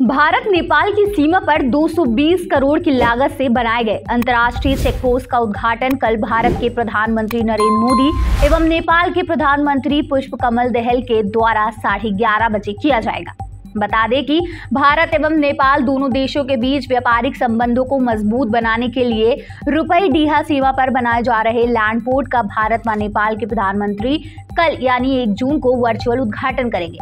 भारत नेपाल की सीमा पर 220 करोड़ की लागत से बनाए गए अंतर्राष्ट्रीय चेकपोस्ट का उद्घाटन कल भारत के प्रधानमंत्री नरेंद्र मोदी एवं नेपाल के प्रधानमंत्री पुष्प कमल दहल के द्वारा साढ़े ग्यारह बजे किया जाएगा। बता दें कि भारत एवं नेपाल दोनों देशों के बीच व्यापारिक संबंधों को मज़बूत बनाने के लिए रुपई डीहा सीमा पर बनाए जा रहे लैंड पोर्ट का भारत व नेपाल के प्रधानमंत्री कल, यानी एक जून को वर्चुअल उद्घाटन करेंगे।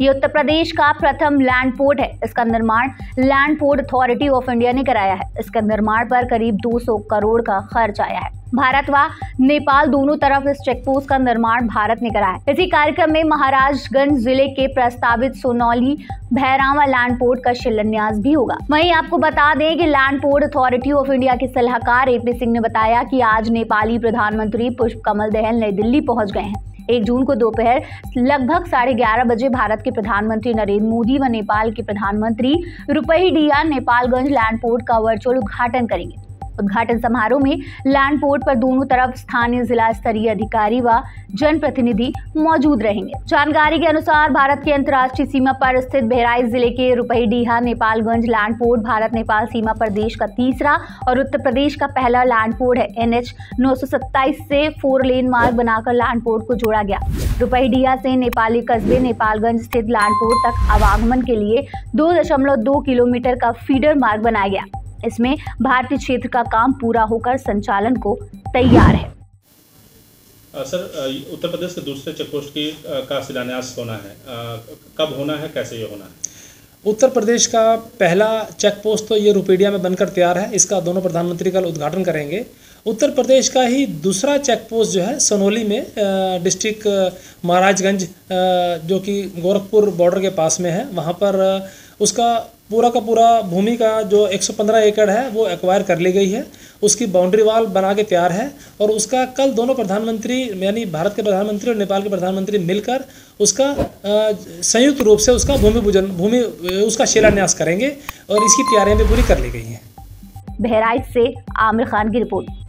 ये उत्तर प्रदेश का प्रथम लैंड पोर्ट है। इसका निर्माण land port authority of India ने कराया है। इसका निर्माण पर करीब 200 करोड़ का खर्च आया है। भारत व नेपाल दोनों तरफ़ इस चेकपोस्ट का निर्माण भारत ने कराया इसी कार्यक्रम में महाराजगंज ज़िले के प्रस्तावित सोनौली भैरावा लैंड पोर्ट का शिलान्यास भी होगा। वहीं आपको बता दें कि land port authority of India के सलाहकार एपी सिंह ने बताया कि आज नेपाली प्रधानमंत्री पुष्प कमल दहल नई दिल्ली पहुँच गए हैं। एक जून को दोपहर लगभग साढ़े ग्यारह बजे भारत के प्रधानमंत्री नरेंद्र मोदी व नेपाल के प्रधानमंत्री Rupaidiha Nepalganj land port का वर्चुअल उद्घाटन करेंगे। उद्घाटन समारोह में लैंड पोर्ट पर दोनों तरफ़ स्थानीय जिला स्तरीय अधिकारी व जनप्रतिनिधि मौजूद रहेंगे। जानकारी के अनुसार भारत की अंतर्राष्ट्रीय सीमा पर स्थित बहराइच ज़िले के रुपईडीहा नेपालगंज लैंड पोर्ट भारत नेपाल सीमा पर देश का तीसरा और उत्तर प्रदेश का पहला लैंड पोर्ट है। एन एच से फोर लेन मार्ग बनाकर लैंड पोर्ट को जोड़ा गया। रुपईडीहा से नेपाली कस्बे नेपालगंज स्थित लैंड पोर्ट तक आवागमन के लिए दो किलोमीटर का फीडर मार्ग बनाया गया। इसमें भारतीय क्षेत्र का काम पूरा होकर संचालन को तैयार है। सर उत्तर प्रदेश के दूसरे चेकपोस्ट की का शिलान्यास होना है। कब होना है कैसे ये होना है? उत्तर प्रदेश का पहला चेक पोस्ट तो ये रुपेडिया में बनकर तैयार है। इसका दोनों प्रधानमंत्री कल उद्घाटन करेंगे। उत्तर प्रदेश का ही दूसरा चेक पोस्ट जो है सोनोली में डिस्ट्रिक्ट महाराजगंज जो कि गोरखपुर बॉर्डर के पास में है। वहाँ पर उसका पूरा का पूरा भूमि का जो 115 एकड़ है, वो एक्वायर कर ली गई है। उसकी बाउंड्री वाल बना के तैयार है और उसका कल दोनों प्रधानमंत्री, यानी भारत के प्रधानमंत्री और नेपाल के प्रधानमंत्री मिलकर उसका संयुक्त रूप से उसका भूमि पूजन, भूमि, उसका शिलान्यास करेंगे और इसकी तैयारियाँ भी पूरी कर ली गई हैं। बहराइच से आमिर खान की रिपोर्ट।